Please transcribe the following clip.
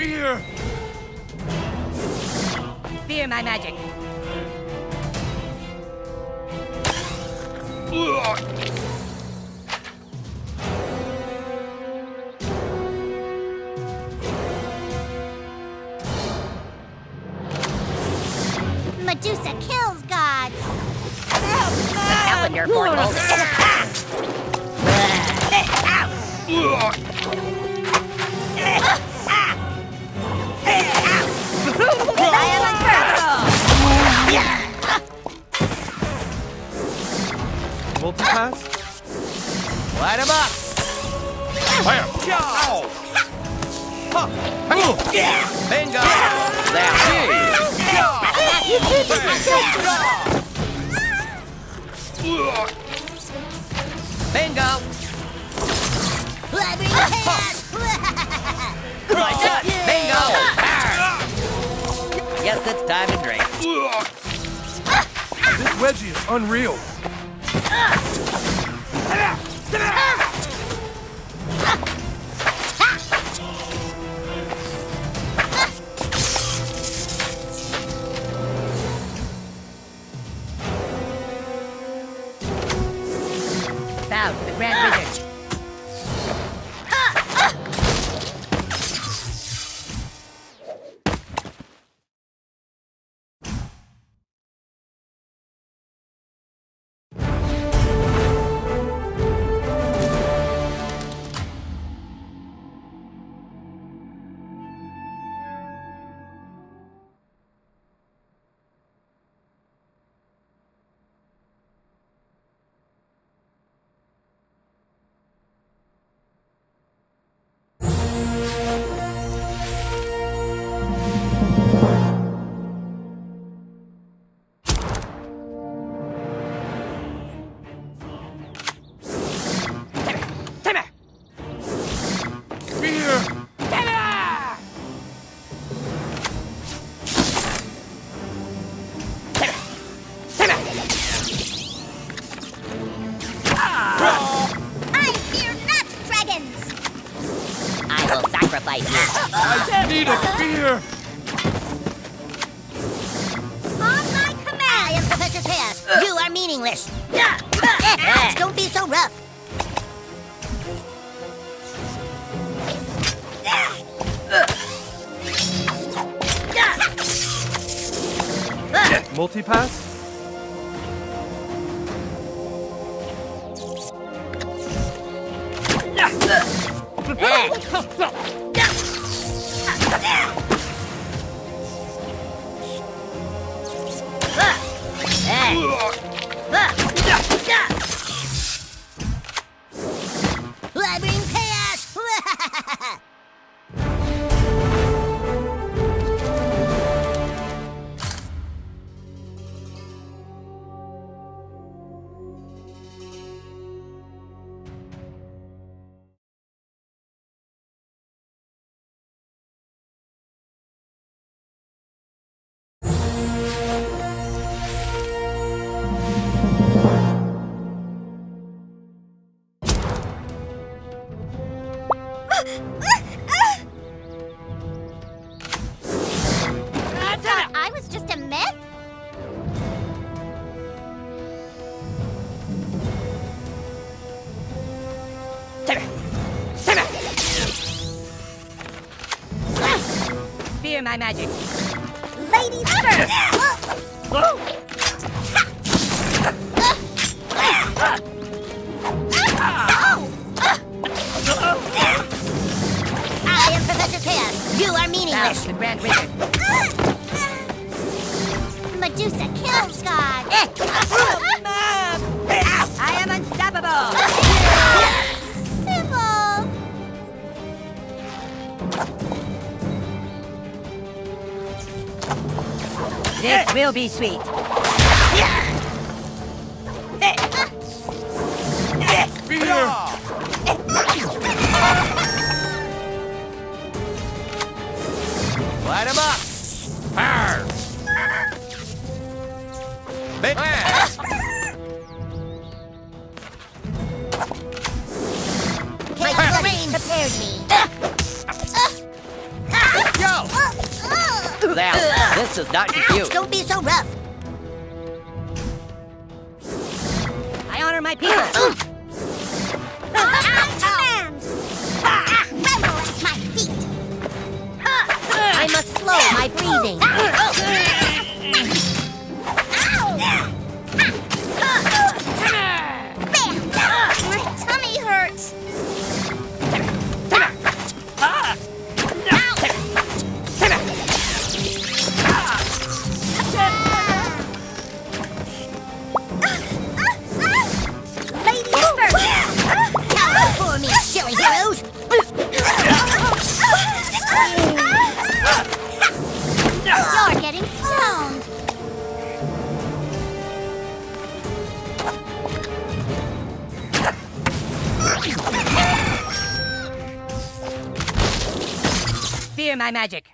Fear! Fear my magic. Medusa kills gods. Calendar portals. Ow! Light him up! Bam! Bingo! That's Bingo! Chaos. Right shot! Bingo! Guess it's time to drink. This wedgie is unreal. To the Grand Wizard. Sacrifice. I need a fear! On my command. I am Professor Chaos. You are meaningless. Don't be so rough. Multipass? Eh. Labyrinth my magic. Ladies first! I am Professor Chaos. You are meaningless. the Grand Wizard. Medusa kills God. Eh, I am unstoppable. Sybil. This will be sweet. Fear! Light him up! Arr! Big man! Prepared me. Is not Ouch, cute. don't be so rough. I honor my people. On my command. Tremble at my feet. I must slow my breathing. my magic.